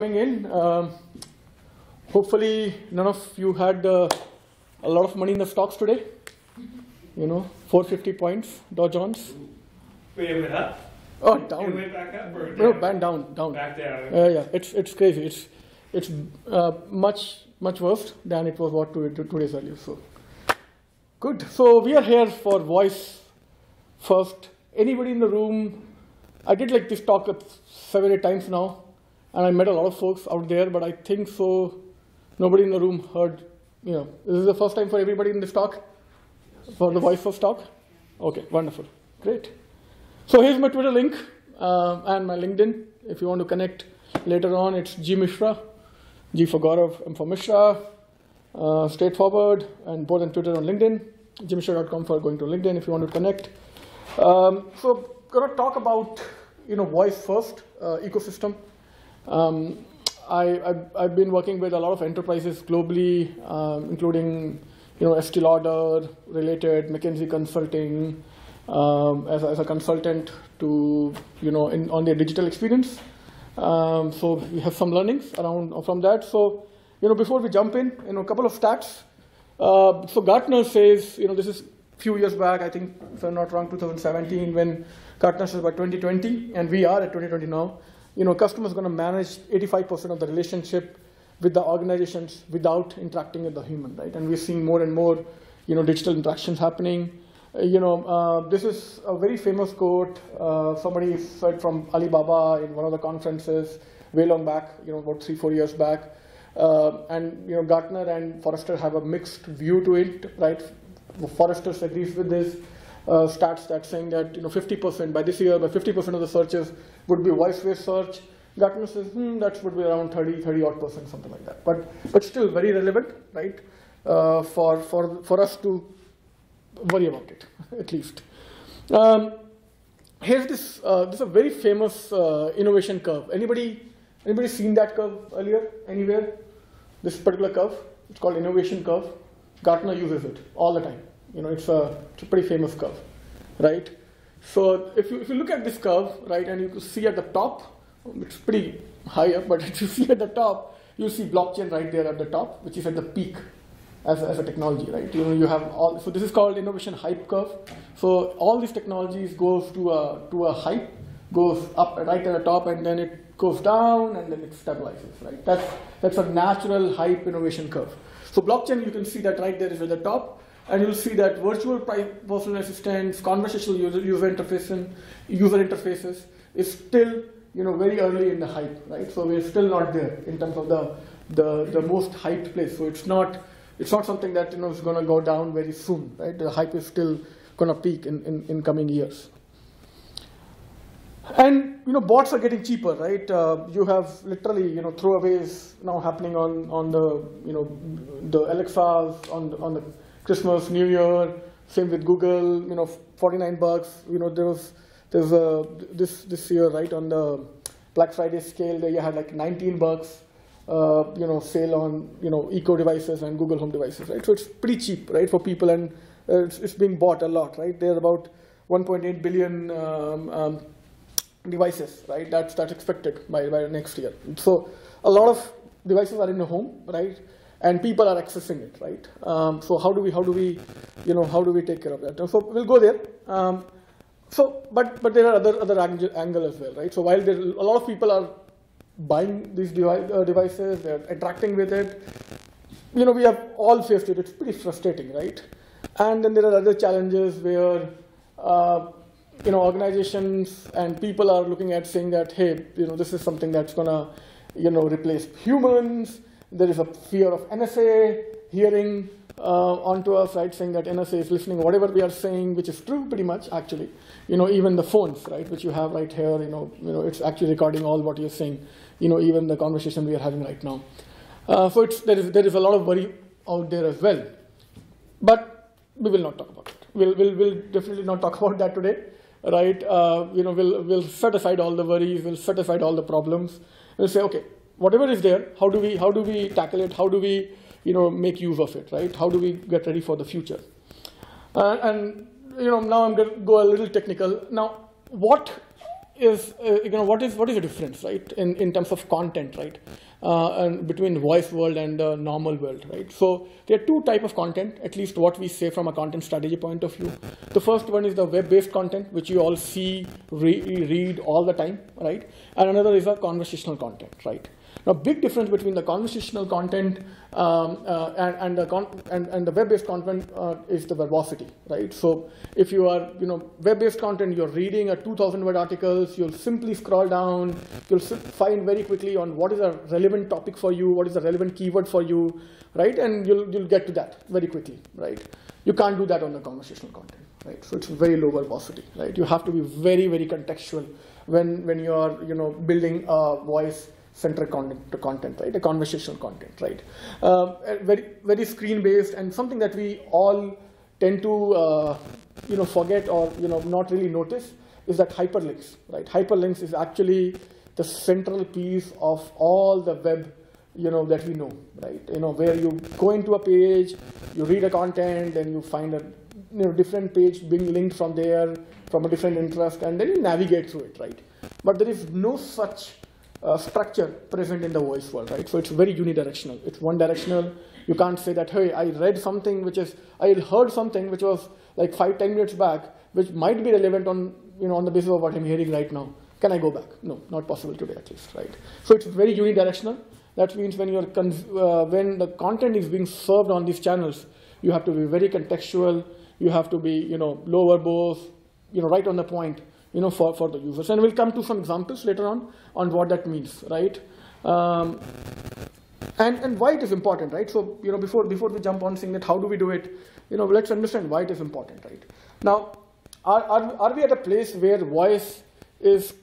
coming in. Um, hopefully, none of you had uh, a lot of money in the stocks today. You know, 450 points, Dow Jones. Wait, it went up? Oh, It down. went back up or No, down? band down, down. Back down. Yeah, yeah, it's it's crazy. It's it's uh, much much worse than it was what two, days earlier. So good. So we are here for voice first. Anybody in the room? I did like this talk eight times now, and I met a lot of folks out there. But I think so. Nobody in the room heard. You know, this is the first time for everybody in this talk, for the voice first talk. Okay, wonderful, great. So here's my Twitter link uh, and my LinkedIn. If you want to connect later on, it's G Mishra, G for Gaurav, M for Mishra. Uh, straightforward, and both on Twitter and LinkedIn. gmishra.com for going to LinkedIn if you want to connect. Um, so, gonna talk about you know voice first uh, ecosystem. Um, I, I've, I've been working with a lot of enterprises globally, um, including you know Estee Lauder, related McKinsey Consulting, um, as, as a consultant to you know in, on their digital experience. Um, so we have some learnings around from that. So you know before we jump in, you know a couple of stats. Uh, so Gartner says you know this is a few years back, I think if I'm not wrong, 2017 when Gartner says by 2020, and we are at 2020 now you know, customers are going to manage 85% of the relationship with the organizations without interacting with the human, right? And we're seeing more and more, you know, digital interactions happening. Uh, you know, uh, this is a very famous quote. Uh, somebody said from Alibaba in one of the conferences way long back, you know, about three, four years back. Uh, and you know, Gartner and Forrester have a mixed view to it, right? Forrester agrees with this uh, stats that's saying that you know 50% by this year, by 50% of the searches would be voice-based search. Gartner says hmm, that would be around 30, 30 odd percent, something like that. But but still very relevant, right? Uh, for for for us to worry about it at least. Um, here's this. Uh, this is a very famous uh, innovation curve. Anybody anybody seen that curve earlier anywhere? This particular curve. It's called innovation curve. Gartner uses it all the time. You know, it's a, it's a pretty famous curve, right? So if you, if you look at this curve, right, and you can see at the top, it's pretty high up, but if you see at the top, you see blockchain right there at the top, which is at the peak as a, as a technology, right? You know, you have all, so this is called innovation hype curve. So all these technologies goes to a, to a hype, goes up right at the top, and then it goes down, and then it stabilizes, right? That's, that's a natural hype innovation curve. So blockchain, you can see that right there is at the top, and you'll see that virtual personal assistants, conversational user, user interfaces, user interfaces is still you know very early in the hype, right? So we're still not there in terms of the the, the most hyped place. So it's not it's not something that you know is going to go down very soon, right? The hype is still going to peak in, in, in coming years. And you know, bots are getting cheaper, right? Uh, you have literally, you know, throwaways now happening on, on the, you know, the Alexas, on on the Christmas, New Year. Same with Google, you know, 49 bucks. You know, there was there's a this this year, right, on the Black Friday scale, there you had like 19 bucks. Uh, you know, sale on you know Echo devices and Google Home devices, right? So it's pretty cheap, right, for people, and uh, it's, it's being bought a lot, right? There are about 1.8 billion um, um, devices, right? That's that's expected by, by next year. So a lot of devices are in the home, right? And people are accessing it, right? Um, so how do we how do we you know how do we take care of that? So we'll go there. Um, so but but there are other other angle, angle as well, right? So while there a lot of people are buying these device, uh, devices, they're interacting with it. You know, we have all faced it. It's pretty frustrating, right? And then there are other challenges where uh, you know, organizations and people are looking at saying that, hey, you know, this is something that's gonna, you know, replace humans. There is a fear of NSA hearing uh, onto us, right, saying that NSA is listening whatever we are saying, which is true pretty much, actually. You know, even the phones, right, which you have right here, you know, you know, it's actually recording all what you're saying. You know, even the conversation we are having right now. Uh, so it's, there is there is a lot of worry out there as well, but we will not talk about it. We'll we'll, we'll definitely not talk about that today right? Uh, you know, we'll, we'll set aside all the worries, we'll set aside all the problems. We'll say, okay, whatever is there, how do we, how do we tackle it? How do we, you know, make use of it, right? How do we get ready for the future? Uh, and, you know, now I'm going to go a little technical. Now, what is, uh, you know, what is what is the difference, right, in, in terms of content, right, uh, and between voice world and the normal world, right? So there are two type of content, at least what we say from a content strategy point of view. The first one is the web-based content, which you all see, re read all the time, right, and another is a conversational content, right. Now, big difference between the conversational content um, uh, and, and, the and, and the web-based content uh, is the verbosity, right? So if you are, you know, web-based content, you're reading a 2,000 word articles, you'll simply scroll down, you'll find very quickly on what is a relevant topic for you, what is a relevant keyword for you, right? And you'll, you'll get to that very quickly, right? You can't do that on the conversational content, right? So it's very low verbosity, right? You have to be very, very contextual when, when you are, you know, building a voice centric content content, right? A conversational content, right? Uh, very very screen based and something that we all tend to uh, you know forget or you know not really notice is that hyperlinks, right? Hyperlinks is actually the central piece of all the web you know that we know, right? You know where you go into a page, you read a content, and you find a you know different page being linked from there from a different interest, and then you navigate through it, right? But there is no such uh, structure present in the voice world, right? So it's very unidirectional. It's one directional. You can't say that, hey, I read something which is, I heard something which was like five, ten minutes back, which might be relevant on, you know, on the basis of what I'm hearing right now. Can I go back? No, not possible today at least, right? So it's very unidirectional. That means when you're uh, when the content is being served on these channels, you have to be very contextual. You have to be, you know, low verbose, you know, right on the point you know, for, for the users. And we'll come to some examples later on on what that means, right? Um, and, and why it is important, right? So, you know, before, before we jump on saying that how do we do it, you know, let's understand why it is important, right? Now, are, are, are we at a place where voice is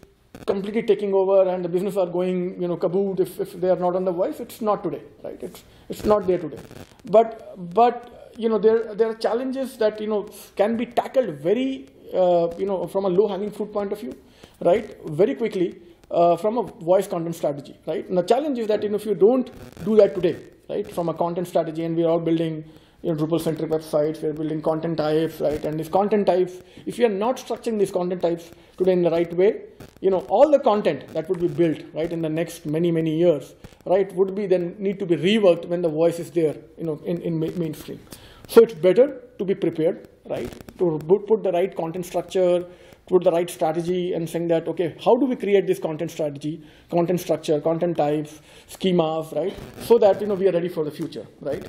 completely taking over and the business are going, you know, kaboot if, if they are not on the voice? It's not today, right? It's, it's not there today. But, but you know, there, there are challenges that, you know, can be tackled very uh, you know, from a low-hanging fruit point of view, right? Very quickly uh, from a voice content strategy, right? And the challenge is that you know, if you don't do that today, right, from a content strategy, and we're all building you know, Drupal-centric websites, we're building content types, right? And these content types, if you are not structuring these content types today in the right way, you know, all the content that would be built, right, in the next many, many years, right, would be then need to be reworked when the voice is there, you know, in, in mainstream. So it's better to be prepared, right? To put the right content structure, put the right strategy and saying that, okay, how do we create this content strategy, content structure, content types, schemas, right? So that, you know, we are ready for the future, right?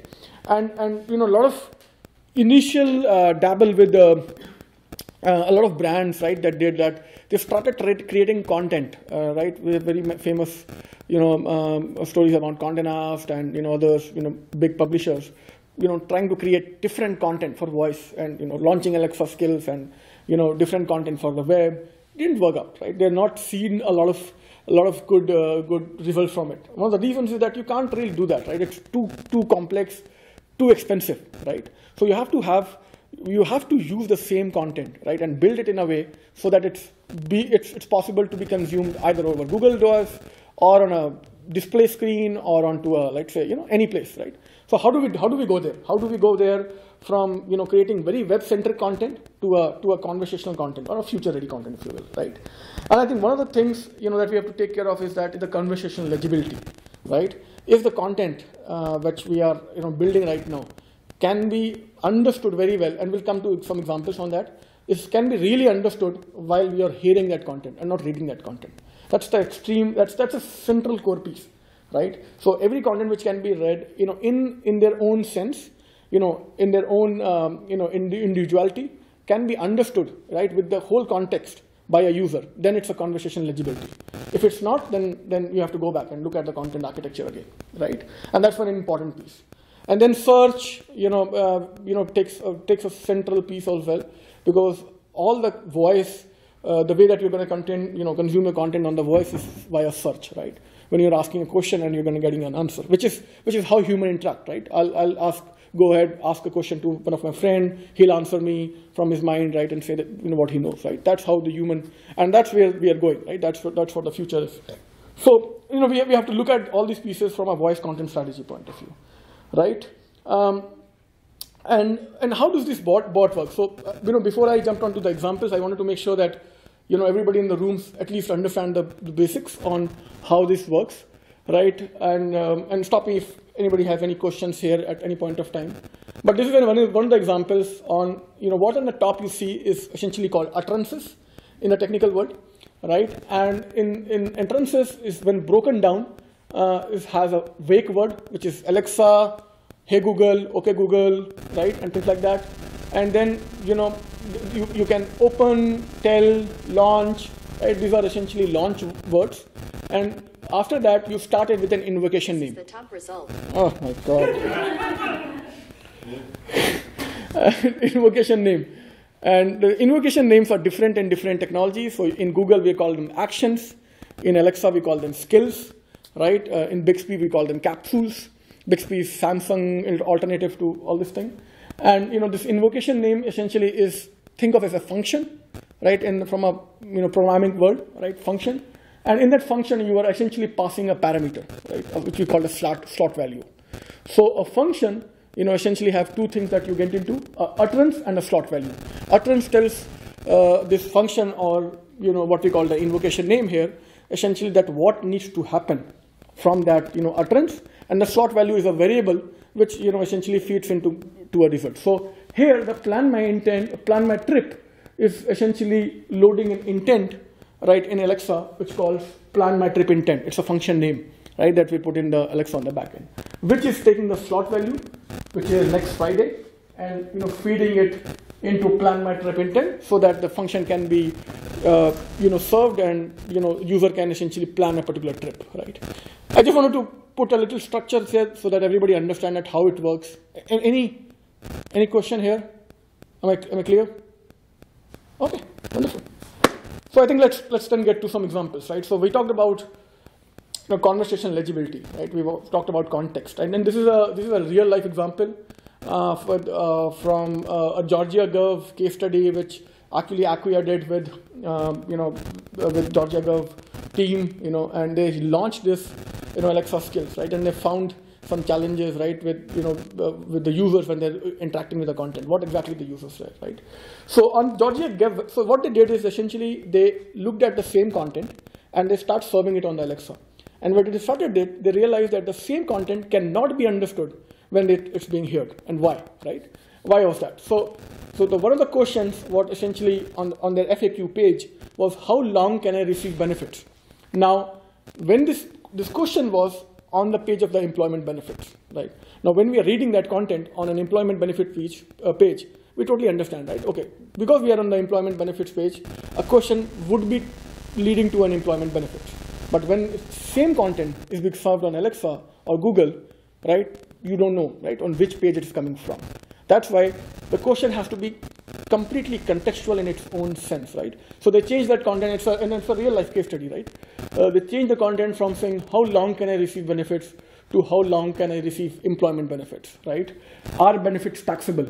And, and you know, a lot of initial uh, dabble with uh, uh, a lot of brands, right, that did that. They started creating content, uh, right, with very famous, you know, um, stories about Condé Nast and, you know, others, you know, big publishers you know, trying to create different content for voice and, you know, launching Alexa skills and, you know, different content for the web didn't work out, right? They're not seen a lot of a lot of good uh, good results from it. One of the reasons is that you can't really do that, right? It's too too complex, too expensive, right? So you have to have you have to use the same content, right, and build it in a way so that it's be it's it's possible to be consumed either over Google Docs or on a display screen or onto a let's say you know any place, right? So how do we how do we go there? How do we go there from you know creating very web-centric content to a to a conversational content or a future-ready content, if you will, right? And I think one of the things you know that we have to take care of is that the conversational legibility, right? If the content uh, which we are you know building right now can be understood very well, and we'll come to some examples on that. It can be really understood while we are hearing that content and not reading that content. That's the extreme. That's that's a central core piece right? So every content which can be read, you know, in, in their own sense, you know, in their own, um, you know, in the individuality can be understood, right, with the whole context by a user, then it's a conversation legibility. If it's not, then, then you have to go back and look at the content architecture again, right? And that's one important piece. And then search, you know, uh, you know, takes, uh, takes a central piece as well, because all the voice, uh, the way that you're going to content, you know, consume your content on the voice is via search, right? When you're asking a question and you're going to getting an answer, which is which is how human interact, right? I'll, I'll ask, go ahead, ask a question to one of my friend, he'll answer me from his mind, right, and say that you know what he knows, right? That's how the human, and that's where we are going, right? That's what that's what the future is. So you know we have, we have to look at all these pieces from a voice content strategy point of view, right? Um, and and how does this bot bot work? So uh, you know before I jumped onto the examples, I wanted to make sure that you know, everybody in the rooms at least understand the, the basics on how this works, right? And, um, and stop me if anybody has any questions here at any point of time. But this is one of, one of the examples on, you know, what on the top you see is essentially called utterances in the technical world, right? And in, in utterances is when broken down, uh, is, has a wake word, which is Alexa, Hey Google, OK Google, right, and things like that. And then, you know, you, you can open, tell, launch, right? These are essentially launch words. And after that, you started with an invocation name. The top result. Oh my God. invocation name. And the invocation names are different in different technologies. So in Google, we call them actions. In Alexa, we call them skills, right? Uh, in Bixby, we call them capsules. Bixby is Samsung alternative to all this thing. And you know, this invocation name essentially is think of as a function, right? In from a you know programming world, right? Function. And in that function, you are essentially passing a parameter, right? uh, Which we call a slot slot value. So a function, you know, essentially have two things that you get into: utterance and a slot value. Utterance tells uh, this function, or you know, what we call the invocation name here, essentially that what needs to happen from that you know utterance, and the slot value is a variable which you know essentially feeds into to a result. So here, the plan my intent, plan my trip is essentially loading an intent right in Alexa, which calls plan my trip intent. It's a function name, right, that we put in the Alexa on the backend, which is taking the slot value, which is next Friday, and you know feeding it into plan my trip intent so that the function can be uh, you know served and you know user can essentially plan a particular trip, right? I just wanted to put a little structure here so that everybody understand that how it works. Any any question here? Am I am I clear? Okay, wonderful. So I think let's let's then get to some examples, right? So we talked about you know, conversation legibility, right? We've talked about context, and then this is a this is a real life example uh, for, uh, from uh, a Georgia Gov case study, which actually Acquia did with um, you know with Georgia Gov team, you know, and they launched this you know Alexa skills, right? And they found some challenges, right, with you know uh, with the users when they're interacting with the content. What exactly the users say, right? So on Georgia Gov, so what they did is essentially they looked at the same content and they start serving it on the Alexa. And what they started did, they realized that the same content cannot be understood when it, it's being heard. And why, right? Why was that? So, so the, one of the questions, what essentially on, on their FAQ page was, how long can I receive benefits? Now, when this, this question was on the page of the employment benefits, right? Now, when we are reading that content on an employment benefit page, uh, page we totally understand, right? Okay, because we are on the employment benefits page, a question would be leading to an employment benefit. But when same content is being served on Alexa or Google, right, you don't know, right, on which page it is coming from. That's why the question has to be completely contextual in its own sense, right? So they change that content, it's a, and it's a real life case study, right? Uh, they change the content from saying, how long can I receive benefits to how long can I receive employment benefits, right? Are benefits taxable?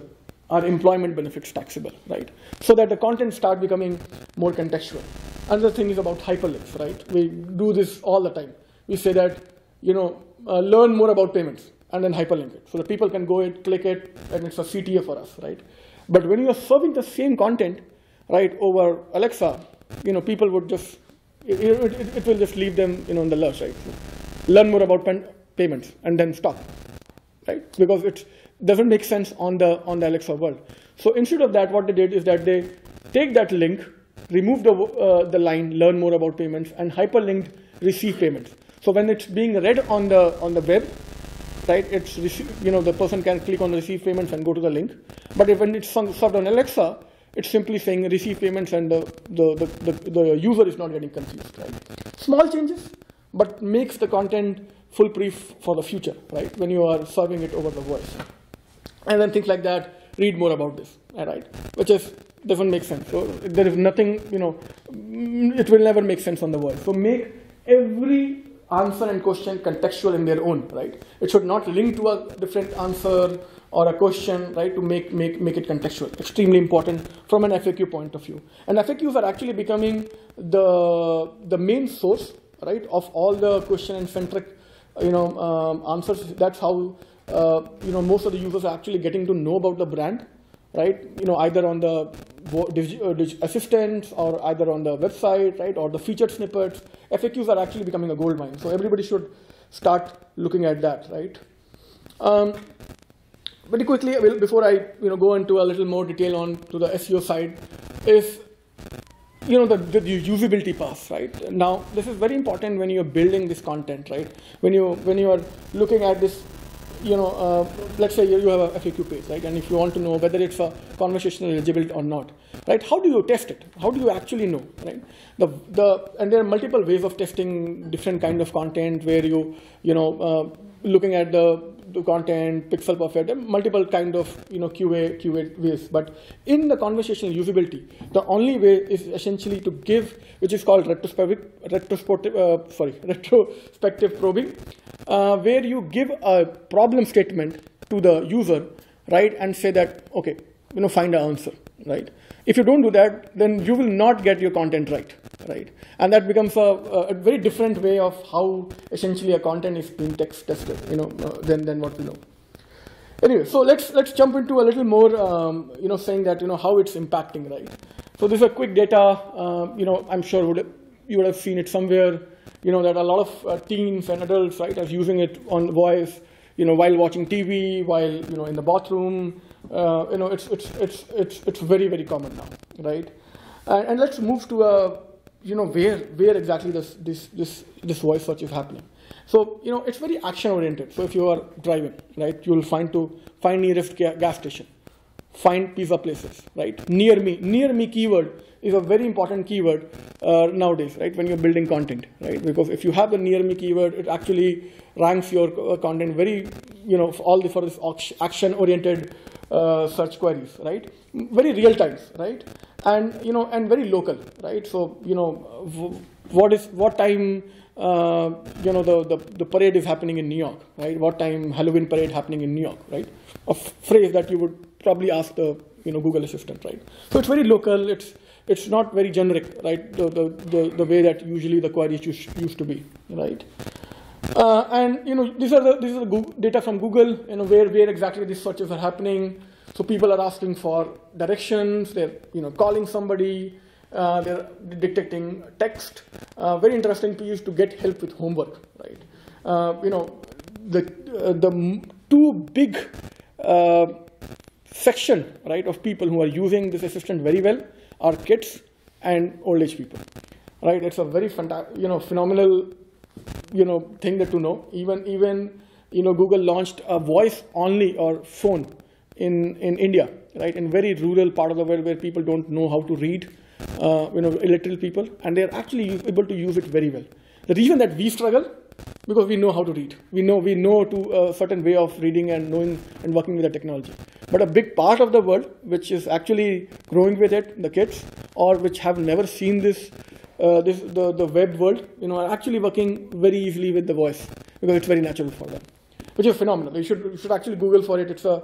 Are employment benefits taxable, right? So that the content start becoming more contextual. Another thing is about hyperlinks, right? We do this all the time. We say that, you know, uh, learn more about payments and then hyperlink it. So that people can go it, click it, and it's a CTA for us, right? But when you are serving the same content, right, over Alexa, you know, people would just, it, it, it- will just leave them, you know, in the lurch, right? Learn more about payments and then stop, right? Because it doesn't make sense on the on the Alexa world. So instead of that, what they did is that they take that link, remove the uh, the line, learn more about payments, and hyperlinked receive payments. So when it's being read on the on the web, right? It's you know the person can click on receive payments and go to the link. But if when it's served on Alexa, it's simply saying receive payments and the the, the, the, the user is not getting confused, right? Small changes, but makes the content foolproof for the future, right? When you are serving it over the voice, and then things like that. Read more about this, all right? Which is doesn't make sense. So there is nothing, you know, it will never make sense on the voice. So make every answer and question contextual in their own, right? It should not link to a different answer or a question, right? To make make make it contextual. Extremely important from an FAQ point of view. And FAQs are actually becoming the the main source, right, of all the question and centric, you know, um, answers. That's how uh, you know most of the users are actually getting to know about the brand right? You know, either on the uh, assistants or either on the website, right, or the featured snippets. FAQs are actually becoming a gold mine. So everybody should start looking at that, right? Um, very quickly, before I you know go into a little more detail on to the SEO side, is you know the, the usability path, right? Now this is very important when you're building this content, right? When you when you are looking at this, you know, uh, let's say you have a FAQ page, right? And if you want to know whether it's a conversational eligible or not, right? How do you test it? How do you actually know, right? The the and there are multiple ways of testing different kind of content where you you know uh, looking at the the content, pixel perfect, multiple kind of you know QA QA ways. But in the conversational usability, the only way is essentially to give, which is called retrospective, retrospective, uh, sorry, retrospective probing, uh, where you give a problem statement to the user, right, and say that okay, you know, find an answer, right. If you don't do that, then you will not get your content right, right? And that becomes a, a very different way of how essentially a content is being text tested, you know, uh, than, than what we know. Anyway, so let's let's jump into a little more, um, you know, saying that you know how it's impacting, right? So this is a quick data, um, you know, I'm sure would you would have seen it somewhere, you know, that a lot of uh, teens and adults, right, are using it on voice, you know, while watching TV, while you know in the bathroom, uh, you know, it's it's it's it's it's very very common now, right? And, and let's move to a you know where where exactly this this this this voice search is happening. So you know it's very action oriented. So if you are driving, right, you will find to find nearest gas station, find pizza places, right? Near me, near me keyword is a very important keyword uh, nowadays, right? When you're building content, right? Because if you have the near me keyword, it actually ranks your uh, content very, you know, all the for this action oriented uh, search queries, right? Very real times, right? And you know, and very local, right? So you know, what is what time uh, you know the, the the parade is happening in New York, right? What time Halloween parade happening in New York, right? A phrase that you would probably ask the you know Google Assistant, right? So it's very local. It's it's not very generic, right? The the, the, the way that usually the queries used, used to be, right? Uh, and you know these are the these are the Google, data from Google. You know where where exactly these searches are happening. So people are asking for directions. They're you know calling somebody. Uh, they're detecting text. Uh, very interesting piece to get help with homework, right? Uh, you know the uh, the two big uh, section right of people who are using this assistant very well are kids and old age people, right? It's a very fanta- you know phenomenal you know thing that to know. Even even you know google launched a voice only or phone in in india right? In very rural part of the world where people don't know how to read uh, you know illiterate people. And they're actually able to use it very well. The reason that we struggle because we know how to read. We know we know to a certain way of reading and knowing and working with the technology. But a big part of the world which is actually growing with it the kids or which have never seen this uh, this the, the web world, you know, are actually working very easily with the voice because it's very natural for them, which is phenomenal. You should you should actually Google for it. It's a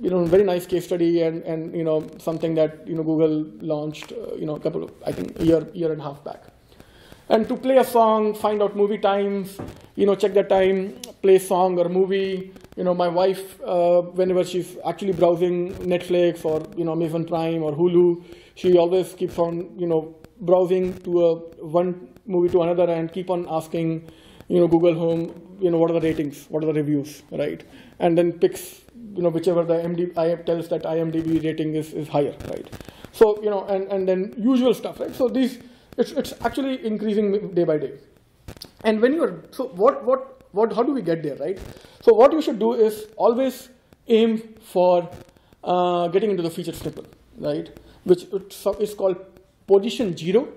you know very nice case study and and you know something that you know Google launched uh, you know a couple of I think a year year and a half back. And to play a song, find out movie times, you know, check the time, play song or movie. You know, my wife, uh, whenever she's actually browsing Netflix or you know Amazon Prime or Hulu, she always keeps on you know browsing to a one movie to another and keep on asking, you know, Google Home, you know, what are the ratings, what are the reviews, right? And then picks, you know, whichever the MD tells that IMDb rating is, is higher, right? So you know, and and then usual stuff, right? So these it's it's actually increasing day by day. And when you're so what what what how do we get there, right? So what you should do is always aim for uh, getting into the featured snippet, right? Which is called position zero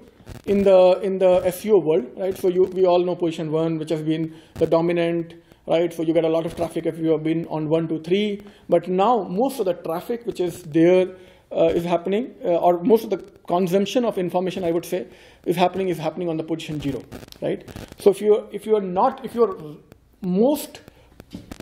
in the in the SEO world, right? So you we all know position one, which has been the dominant, right? So you get a lot of traffic if you have been on one, two, three. But now most of the traffic which is there uh, is happening, uh, or most of the consumption of information, I would say, is happening is happening on the position zero, right? So if you if you are not if your most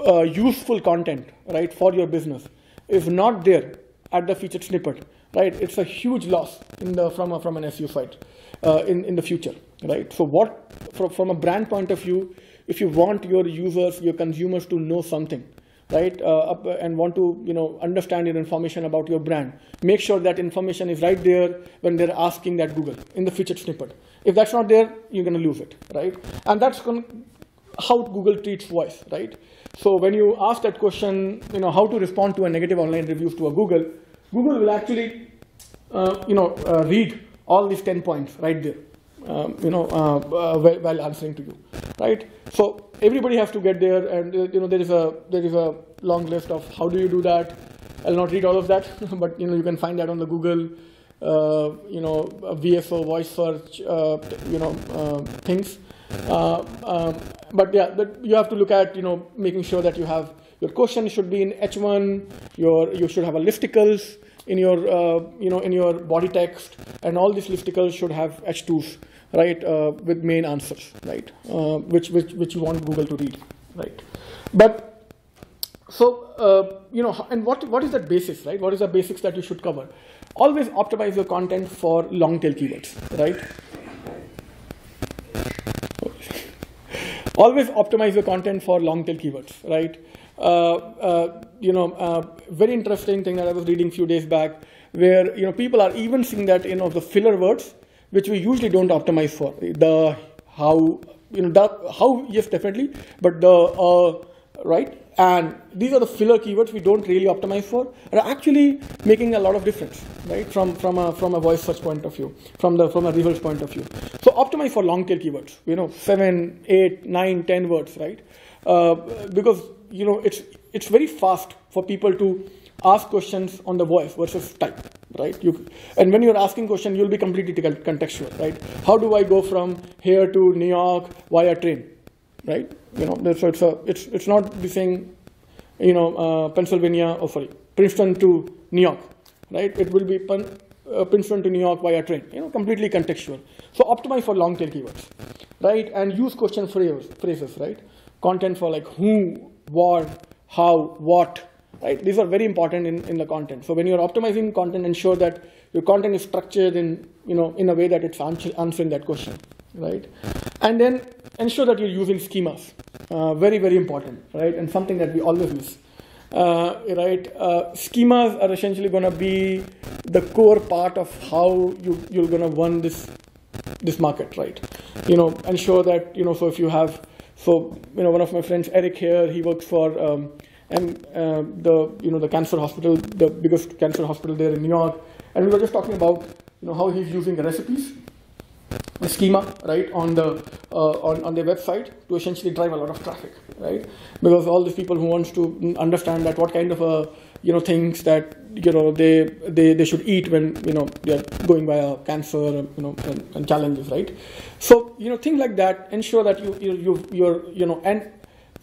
uh, useful content, right, for your business is not there at the featured snippet, right? It's a huge loss in the from a, from an SEO site uh, in in the future, right? So what from from a brand point of view, if you want your users, your consumers to know something, right? Uh, and want to, you know, understand your information about your brand. Make sure that information is right there when they're asking that Google in the featured snippet. If that's not there, you're going to lose it, right? And that's gonna, how Google treats voice, right? So when you ask that question, you know, how to respond to a negative online reviews to a Google, Google will actually, uh, you know, uh, read all these 10 points right there, um, you know, uh, uh, while, answering to you, right? So everybody has to get there, and uh, you know, there is a there is a long list of how do you do that. I'll not read all of that, but you know, you can find that on the Google, uh, you know, VSO voice search, you know, things. Um, but yeah, but you have to look at you know making sure that you have your question should be in H1. Your you should have a listicles in your uh, you know in your body text, and all these listicles should have H2s, right, uh, with main answers, right, uh, which which which you want Google to read, right. But so uh, you know, and what what is that basis, right? What is the basics that you should cover? Always optimize your content for long tail keywords, right? always optimize your content for long tail keywords, right? Uh, uh, you know, uh, very interesting thing that I was reading a few days back, where you know people are even seeing that you know the filler words, which we usually don't optimize for, the how you know the how yes definitely, but the right? And these are the filler keywords we don't really optimize for. Are actually making a lot of difference right from from a from a voice search point of view from the from a results point of view. So optimize for long tail keywords you know seven eight nine ten words right? Uh, because you know it's it's very fast for people to ask questions on the voice versus type right you and when you're asking question you'll be completely contextual right how do i go from here to new york via train right? You know, so it's a, it's it's not the same, you know, uh, Pennsylvania or sorry, Princeton to New York, right? It will be Pen, uh, Princeton to New York via train, you know, completely contextual. So optimize for long tail keywords, right? And use question phrases, phrases, right? Content for like who, what, how, what, right? These are very important in, in the content. So when you're optimizing content, ensure that your content is structured in, you know, in a way that it's answering that question, right? And then ensure that you're using schemas. Uh, very, very important, right? And something that we always miss. Uh, right? Uh, schemas are essentially going to be the core part of how you, you're going to run this this market, right? You know, ensure that you know. So if you have, so you know, one of my friends, Eric here, he works for um, and uh, the you know the cancer hospital, the biggest cancer hospital there in New York, and we were just talking about you know how he's using the recipes the schema right on the uh, on, on their website to essentially drive a lot of traffic right? Because all these people who wants to understand that what kind of a you know things that you know they they, they should eat when you know they're going via cancer you know and, and challenges right so you know things like that ensure that you you, you you're you know and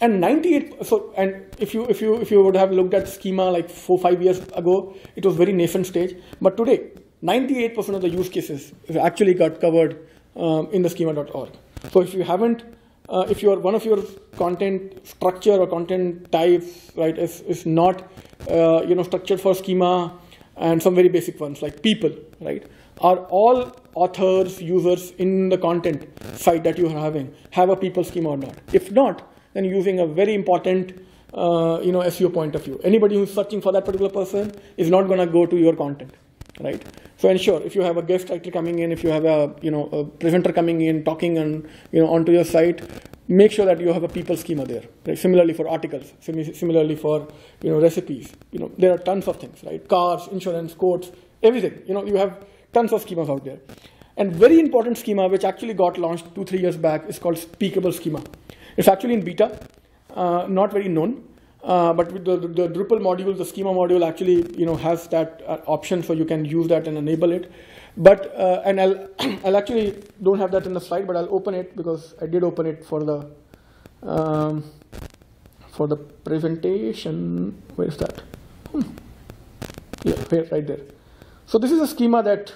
and 98 so and if you if you if you would have looked at schema like four five years ago it was very nascent stage but today 98% of the use cases actually got covered um, in the schema.org. So if you haven't, uh, if your one of your content structure or content types, right, is, is not, uh, you know, structured for schema and some very basic ones like people, right, are all authors, users in the content site that you are having have a people schema or not? If not, then using a very important uh, you know SEO point of view. Anybody who's searching for that particular person is not going to go to your content right? So ensure if you have a guest writer coming in, if you have a you know a presenter coming in talking and you know onto your site, make sure that you have a people schema there. Right? Similarly for articles, similarly for you know recipes, you know there are tons of things, right? Cars, insurance, quotes, everything. You know you have tons of schemas out there. And very important schema which actually got launched two three years back is called Speakable schema. It's actually in beta, uh, not very known. Uh, but with the, the, Drupal module, the schema module actually, you know, has that uh, option, so you can use that and enable it. But uh, and I'll I'll actually don't have that in the slide, but I'll open it because I did open it for the um, for the presentation. Where is that? Hmm. Yeah, here, right there. So this is a schema that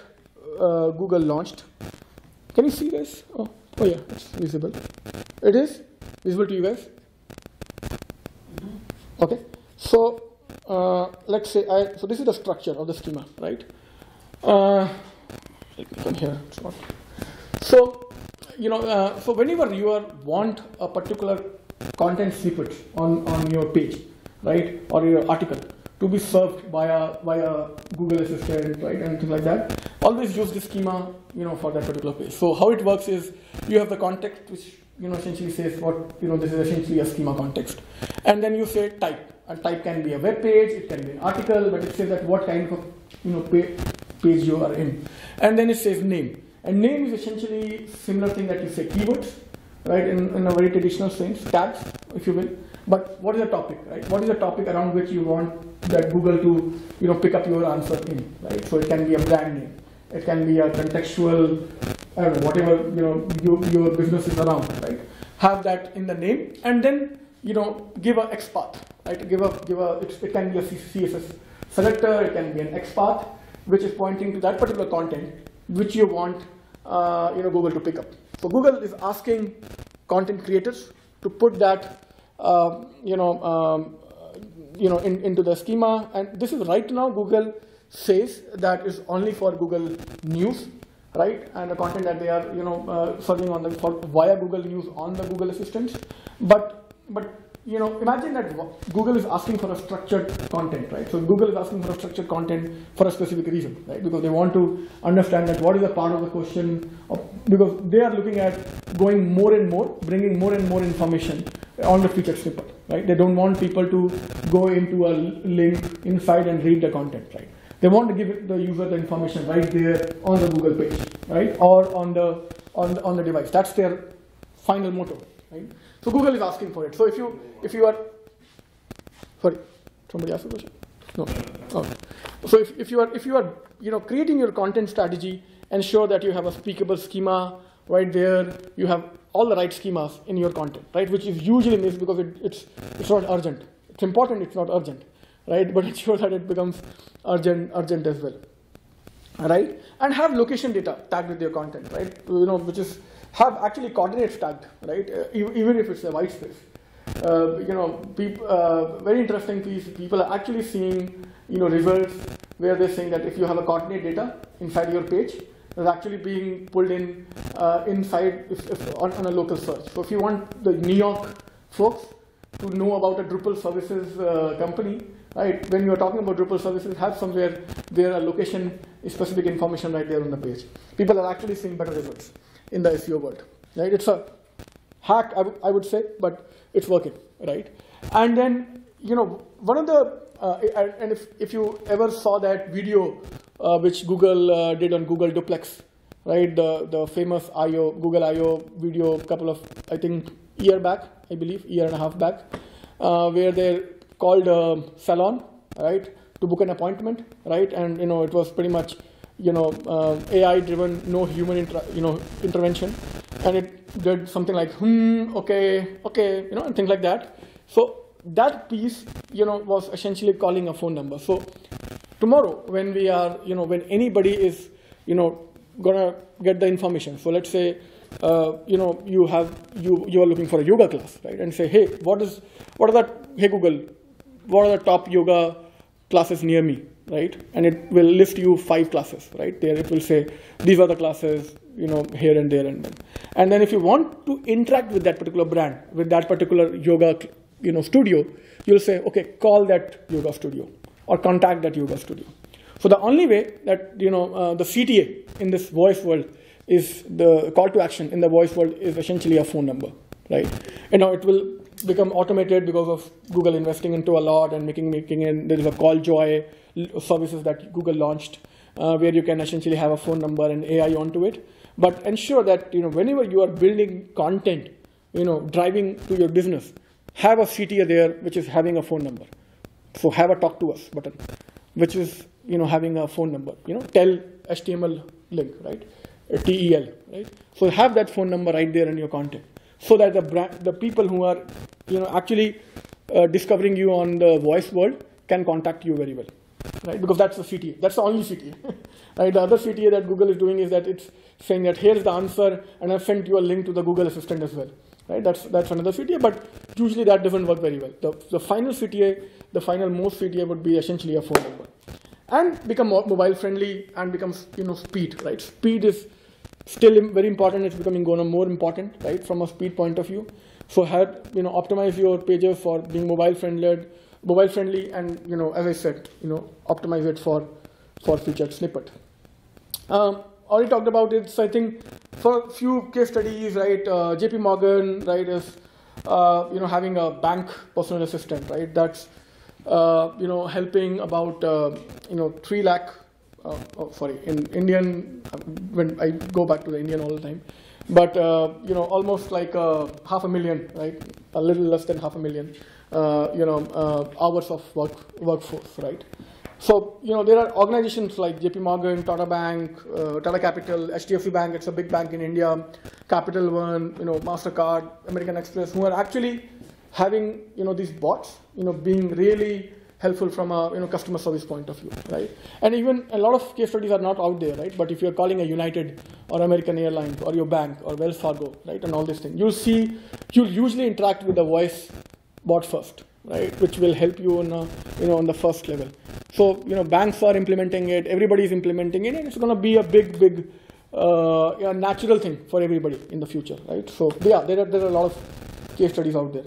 uh, Google launched. Can you see this? Oh, oh yeah, it's visible. It is visible to you guys. Okay, so uh, let's say I, so this is the structure of the schema, right? Uh, me come here. So, you know, uh, so whenever you are want a particular content snippet on, on your page, right, or your article to be served by a, by via Google Assistant, right, and things like that. Always use the schema, you know, for that particular page. So how it works is you have the context, which you know essentially says what you know this is essentially a schema context, and then you say type. And type can be a web page, it can be an article, but it says that what kind of you know page, page you are in, and then it says name. And name is essentially similar thing that you say keywords, right? In, in a very traditional sense, tags, if you will. But what is the topic, right? What is the topic around which you want that Google to, you know, pick up your answer in, right? So it can be a brand name, it can be a contextual, I whatever you know you, your business is around, right? Have that in the name, and then you know give a XPath, right? Give a give a it can be a CSS selector, it can be an XPath, which is pointing to that particular content which you want uh, you know Google to pick up. So Google is asking content creators to put that uh, you know um, you know in, into the schema, and this is right now Google says that is only for Google News, right? And the content that they are you know uh, serving on the for via Google News on the Google Assistant, but but you know, imagine that Google is asking for a structured content, right? So Google is asking for a structured content for a specific reason, right? Because they want to understand that what is a part of the question, of, because they are looking at going more and more, bringing more and more information on the featured snippet, right? They don't want people to go into a link inside and read the content, right? They want to give the user the information right there on the Google page, right? Or on the on the, on the device. That's their final motto, right? So Google is asking for it. So if you if you are sorry, somebody asked a question. No. Okay. So if, if you are if you are you know creating your content strategy, ensure that you have a speakable schema right there. You have all the right schemas in your content, right? Which is usually missed because it, it's it's not urgent. It's important. It's not urgent, right? But ensure that it becomes urgent urgent as well, right? And have location data tagged with your content, right? You know, which is have actually coordinates tagged, right? Uh, even if it's a white space. Uh, you know, uh, very interesting piece. People are actually seeing, you know, results where they're saying that if you have a coordinate data inside your page, it's actually being pulled in uh, inside if, if on, on, a local search. So if you want the New York folks to know about a Drupal services uh, company, right? When you are talking about Drupal services, have somewhere there a location specific information right there on the page. People are actually seeing better results in the SEO world, right? It's a hack, I, would say, but it's working, right? And then, you know, one of the, uh, and if, if you ever saw that video uh, which Google uh, did on Google Duplex, right? The, the famous I.O., Google I.O. video couple of, I think, year back, I believe, year and a half back, uh, where they called a salon, right, to book an appointment, right? And, you know, it was pretty much you know, uh, AI-driven, no human, you know, intervention, and it did something like hmm, okay, okay, you know, and things like that. So that piece, you know, was essentially calling a phone number. So tomorrow, when we are, you know, when anybody is, you know, gonna get the information. So let's say, uh, you know, you have you you are looking for a yoga class, right? And say, hey, what is what are the hey Google, what are the top yoga classes near me? Right? And it will list you five classes, right? There it will say, these are the classes, you know, here and there and then. And then if you want to interact with that particular brand, with that particular yoga, you know, studio, you'll say, okay, call that yoga studio or contact that yoga studio. So the only way that, you know, uh, the CTA in this voice world is the call to action in the voice world is essentially a phone number, right? You know, it will become automated because of Google investing into a lot and making making it. There is a CallJoy services that Google launched, uh, where you can essentially have a phone number and AI onto it. But ensure that you know whenever you are building content, you know driving to your business, have a CTA there which is having a phone number. So have a talk to us button, which is you know having a phone number. You know tell HTML link right, TEL right. So have that phone number right there in your content so that the brand, the people who are you know actually uh, discovering you on the voice world can contact you very well right? Because that's the cta that's the only cta right? The other cta that google is doing is that it's saying that here's the answer and i've sent you a link to the google assistant as well. Right? That's that's another cta but usually that doesn't work very well. The, the final cta the final most cta would be essentially a phone number. And become more mobile friendly and becomes you know speed right? Speed is still very important. It's becoming going more important, right, from a speed point of view. So have you know optimize your pages for being mobile friendly, mobile friendly, and you know, as I said, you know, optimize it for for featured snippet. Um, already talked about it. So I think for a few case studies, right? Uh, J.P. Morgan, right, is uh, you know having a bank personal assistant, right? That's uh, you know helping about uh, you know three lakh. Uh, oh, sorry, in Indian, um, when I go back to the Indian all the time, but uh, you know almost like half a million, right? A little less than half a million, you know, uh, hours of work workforce, right? So, you know, there are organizations like JP Morgan, Tata Bank, uh, Tata Capital, HDFC Bank, it's a big bank in India, Capital One, you know, MasterCard, American Express, who are actually having, you know, these bots, you know, being really helpful from a, you know, customer service point of view, right? And even a lot of case studies are not out there, right? But if you're calling a United or American Airlines or your bank or Wells Fargo, right, and all these things, you'll see, you'll usually interact with the voice bot first, right, which will help you on, a, you know, on the first level. So, you know, banks are implementing it, everybody is implementing it, and it's going to be a big, big, uh, yeah, natural thing for everybody in the future, right? So, yeah, there are, there are a lot of case studies out there.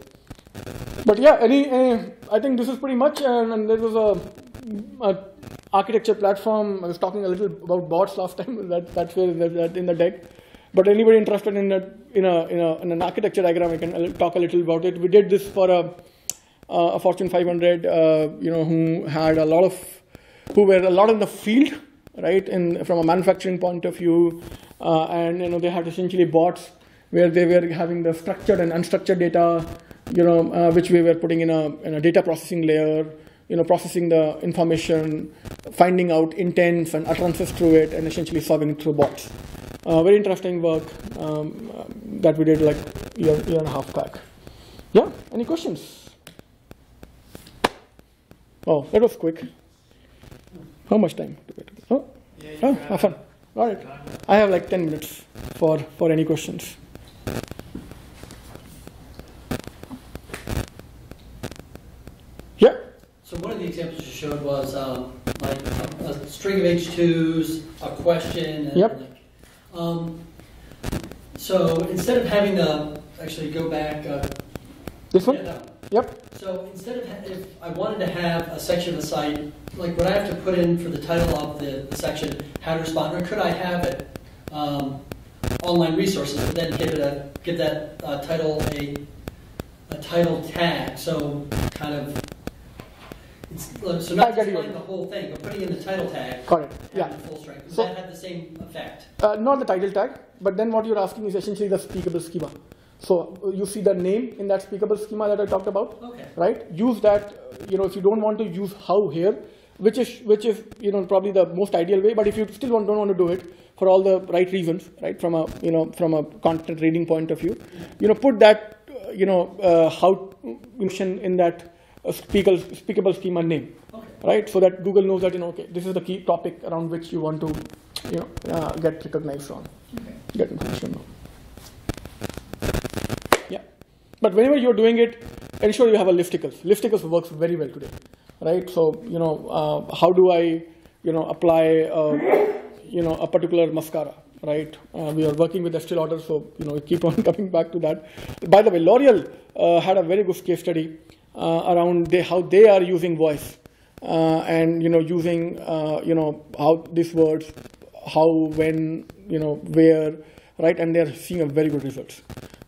But yeah, any, any I think this is pretty much, and, and there was a, a architecture platform. I was talking a little about bots last time. That, that's where that, that in the deck. But anybody interested in a, in a in a in an architecture diagram, I can talk a little about it. We did this for a uh, a Fortune 500, uh, you know, who had a lot of, who were a lot in the field, right, in, from a manufacturing point of view, uh, and, you know, they had essentially bots where they were having the structured and unstructured data, you know, uh, which we were putting in a, in a data processing layer, you know, processing the information, finding out intents and utterances through it, and essentially solving it through bots. Uh, very interesting work um, that we did like year, year and a half back. Yeah, any questions? Oh, that was quick. How much time? do we have to- Oh, oh, have fun. All right. I have like 10 minutes for, for any questions. Yeah, So one of the examples you showed was um, like a, a string of H2s, a question. And Yep. Like, um, so instead of having the, actually go back. Uh, this one? yeah, no. Yep. So instead of, if I wanted to have a section of the site, like what I have to put in for the title of the, the section, how to respond, or could I have it um, online resources, but then give it a, give that uh, title a, a title tag, so kind of, so not displaying the whole thing, but putting in the title tag, Correct. Yeah. full strength, does So- that have the same effect? Uh, not the title tag, but then what you're asking is essentially the speakable schema. So uh, you see the name in that speakable schema that I talked about, Okay. right? Use that, uh, you know, if you don't want to use how here, which is, which is, you know, probably the most ideal way, but if you still don't want to do it for all the right reasons, right, from a, you know, from a content reading point of view, you know, put that, uh, you know, uh, how mention in that uh, speakable, speakable schema name Okay. right? So that Google knows that you know, okay, this is the key topic around which you want to, you know, uh, get recognized on, Okay. get information on. Yeah, but whenever you're doing it, ensure you have a listicles. Listicles works very well today, right? So you know, uh, how do I, you know, apply, uh, you know, a particular mascara, right? Uh, we are working with Estee Lauder, so you know, we keep on coming back to that. By the way, L'Oreal uh, had a very good case study around they, how they are using voice uh, and you know using uh, you know how these words, how, when, you know, where, right? And they're seeing a very good results,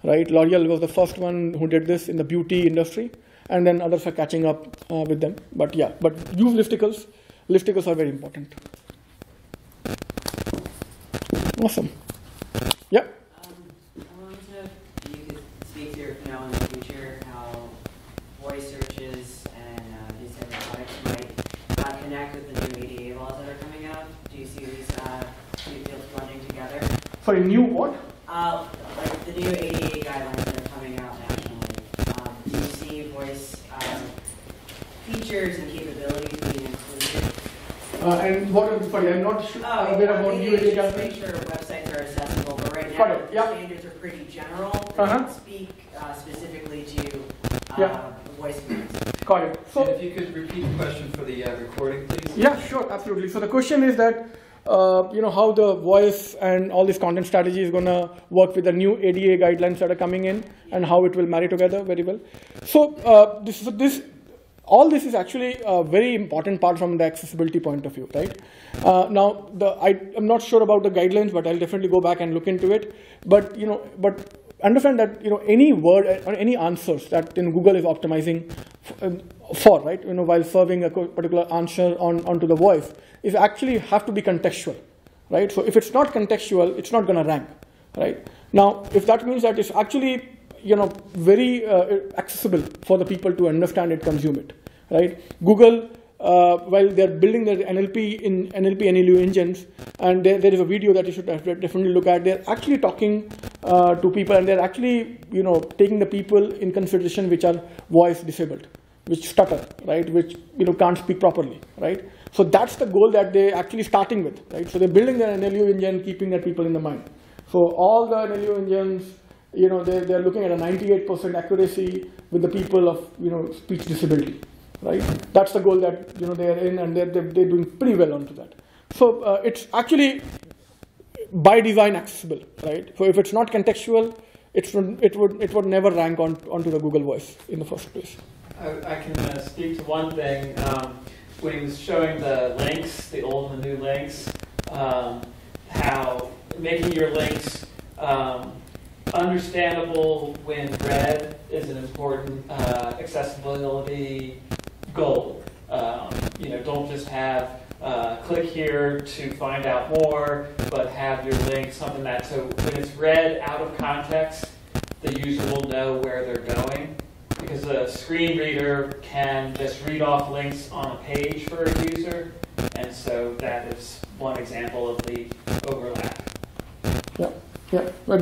right? L'Oreal was the first one who did this in the beauty industry, and then others are catching up uh, with them. But yeah, but use listicles. Listicles are very important. Awesome. Yeah. Um, I wanted to know if you could speak to your, you know, in the future, how voice searches and uh, these type of products might uh, connect with the new ADA laws that are coming out. Do you see these uh, two fields blending together? Sorry, new what? Uh, like the new ADA guidelines that are coming out nationally. Um, do you see voice uh, features and capabilities being included? Uh, and what? Sorry, I'm not sure Oh, aware about new ADA just guidelines. make sure websites are accessible, but right now, the yep. standards are pretty general. They Uh-huh. don't speak uh, specifically to uh, Yeah. Voice. Got it. So And if you could repeat the question for the uh, recording, please? Yeah, sure, absolutely. So the question is that, uh, you know, how the voice and all this content strategy is going to work with the new ADA guidelines that are coming in, and how it will marry together very well. So uh, this, this, all this is actually a very important part from the accessibility point of view, right? Uh, now, the, I, am not sure about the guidelines, but I'll definitely go back and look into it. But you know, but understand that you know any word or any answers that in Google is optimizing um, for, right? You know, while serving a particular answer on onto the voice, is actually have to be contextual, right? So if it's not contextual, it's not going to rank, right? Now, if that means that it's actually you know, very uh, accessible for the people to understand it, consume it, right? Google, uh, while they're building their NLP in NLP NLU engines, and there, there is a video that you should definitely look at. They're actually talking uh, to people, and they're actually, you know, taking the people in consideration which are voice disabled, which stutter, right, which you know can't speak properly, right. So that's the goal that they're actually starting with, right. So they're building their NLU engine, keeping their people in the mind. So all the NLU engines you know, they're, they're looking at a 98% accuracy with the people of, you know, speech disability, right? That's the goal that, you know, they're in and they're, they're, they're doing pretty well onto that. So uh, it's actually by design accessible, right? So if it's not contextual, it's, it, would, it would never rank on, onto the Google Voice in the first place. I, I can uh, speak to one thing. Um, when he was showing the links, the old and the new links, um, how making your links um, understandable when read is an important uh, accessibility goal. Um, you know, don't just have uh, click here to find out more, but have your link something that so when it's read out of context, the user will know where they're going. Because a screen reader can just read off links on a page for a user, and so that is one example of the overlap. Yep. Yeah, a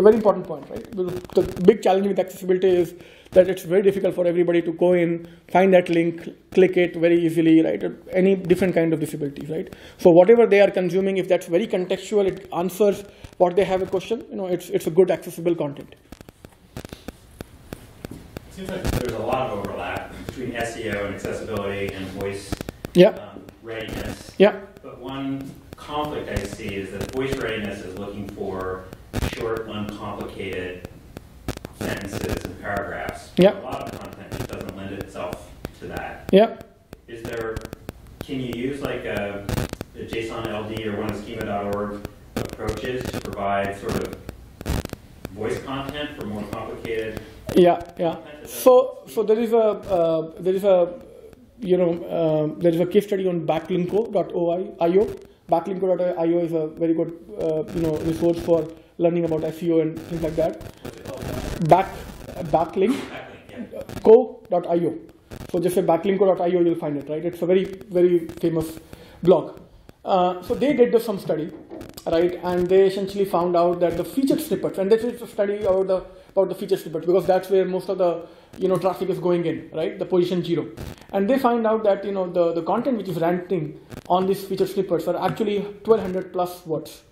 very important point, right? The big challenge with accessibility is that it's very difficult for everybody to go in, find that link, click it very easily, right? Any different kind of disabilities, right? So whatever they are consuming, if that's very contextual, it answers what they have a question, you know, it's, it's a good accessible content. It seems like there's a lot of overlap between SEO and accessibility and voice yeah. um, readiness. Yeah. But one conflict I see is that voice readiness is looking for short, uncomplicated sentences and paragraphs. Yeah. A lot of content just doesn't lend itself to that. Yeah. Is there, can you use like a, a JSON LD or one of schema.org approaches to provide sort of voice content for more complicated? Yeah, yeah. So, so there is a uh, there is a you know uh, there is a case study on backlinko.io Backlinko.io is a very good uh, you know resource for learning about SEO and things like that. Back backlink co.io. So just say backlinko.io, you'll find it, right? It's a very very famous blog. Uh, so they did some study, right? And they essentially found out that the featured snippets, and this is a study about the about the featured snippets because that's where most of the you know traffic is going in, right? The position zero. And they find out that you know the, the content which is ranking on these featured snippets are actually 1200 plus words,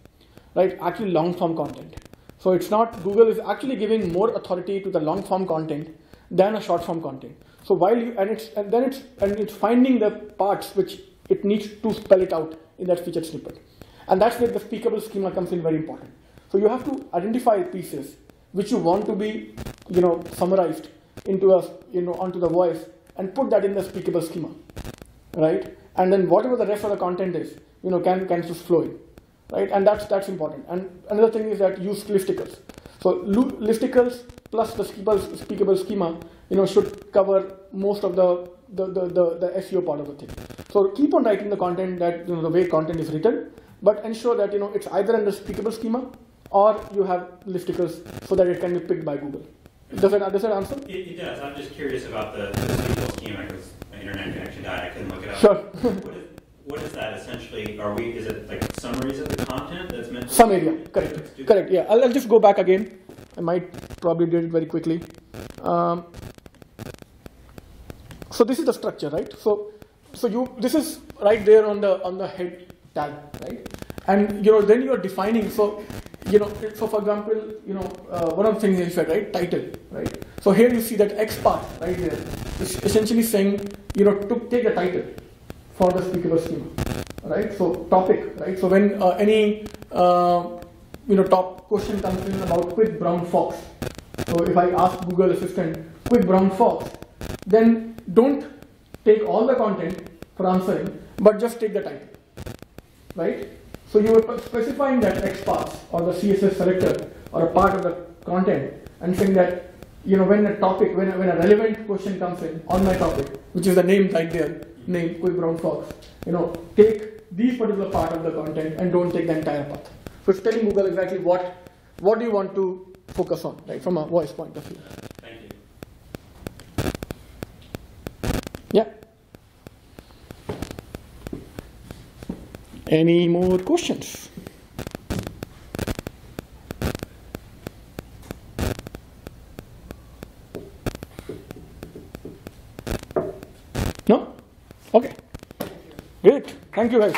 right? Actually long form content. So it's not Google is actually giving more authority to the long form content than a short form content. So while you and it's and then it's and it's finding the parts which it needs to spell it out in that featured snippet. And that's where the speakable schema comes in very important. So you have to identify pieces which you want to be, you know, summarized into a, you know, onto the voice and put that in the speakable schema, right? And then whatever the rest of the content is, you know, can, can just flow in, right? And that's, that's important. And another thing is that use listicles. So listicles plus the speakable schema, you know, should cover most of the, the, the, the, the SEO part of the thing. So keep on writing the content that, you know, the way content is written, but ensure that, you know, it's either in the speakable schema or you have listicles so that it can be picked by Google. Does that, does that answer? It, it does. I'm just curious about the, the schema because my internet connection died. I couldn't look it up. Sure. what, is, what is that essentially? Are we? Is it like summaries of the content that's meant? Some area. Correct. Correct. Yeah. I'll, I'll, just go back again. I might probably did it very quickly. Um, so this is the structure, right? So so you this is right there on the on the head tag, right? And you know then you are defining. So you know, so for example, you know, uh, one of the things is said, right, title, right? So here you see that XPath right there is essentially saying, you know, to take a title for the speakable schema, right? So topic, right? So when uh, any, uh, you know, top question comes in about quick brown fox, so if I ask Google Assistant, quick brown fox, then don't take all the content for answering, but just take the title, right? So you are specifying that X path or the CSS selector or a part of the content and saying that you know when a topic, when a, when a relevant question comes in on my topic, which is the name right there, name quick brown fox, you know, take these particular part of the content and don't take the entire path. So it's telling Google exactly what what do you want to focus on, right, from a voice point of view. Thank you. Yeah. Any more questions? No? Okay. Great. Thank you guys.